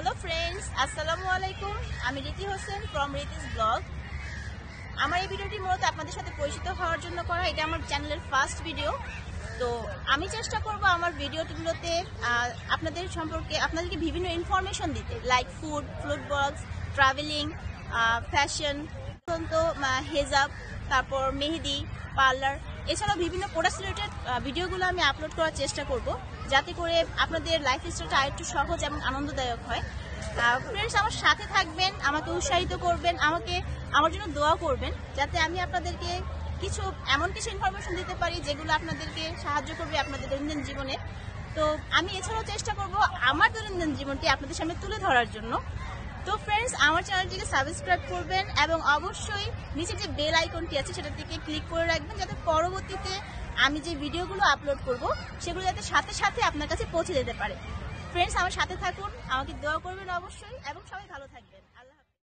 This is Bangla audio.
হ্যালো ফ্রেন্ডস আসসালামু আলাইকুম আমি রীতি হোসেন ফ্রম রীতিস ব্লগ আমার এই ভিডিওটি মূলত আপনাদের সাথে পরিচিত হওয়ার জন্য করা। এটা আমার চ্যানেলের ফার্স্ট ভিডিও তো আমি চেষ্টা করব আমার ভিডিওগুলোতে আপনাদের সম্পর্কে, আপনাদেরকে বিভিন্ন ইনফরমেশন দিতে। Like food food blogs travelling fashion হেজাব তারপর মেহেদি পার্লার এছাড়াও বিভিন্ন প্রোডাক্ট রিলেটেড ভিডিওগুলো আমি আপলোড করার চেষ্টা করব। যাতে করে আপনাদের লাইফ স্টাইলটা আরেকটু সহজ এবং আনন্দদায়ক হয়। ফ্রেন্ডস আমার সাথে থাকবেন, আমাকে উৎসাহিত করবেন, আমাকে, আমার জন্য দোয়া করবেন, যাতে আমি আপনাদেরকে কিছু, এমন কিছু ইনফরমেশন দিতে পারি যেগুলো আপনাদেরকে সাহায্য করবে আপনাদের দৈনন্দিন জীবনে। তো আমি এছাড়াও চেষ্টা করব আমার দৈনন্দিন জীবনটি আপনাদের সামনে তুলে ধরার জন্য। তো ফ্রেন্ডস আমার চ্যানেলটিকে সাবস্ক্রাইব করবেন এবং অবশ্যই নিচে যে বেল আইকনটি আছে সেটা থেকে ক্লিক করে রাখবেন, যাতে পরবর্তীতে আমি যে ভিডিওগুলো আপলোড করব, সেগুলো যাতে সাথে সাথে আপনার কাছে পৌঁছে যেতে পারে। ফ্রেন্ডস আমার সাথে থাকুন, আমাকে দোয়া করবেন অবশ্যই, এবং সবাই ভালো থাকবেন।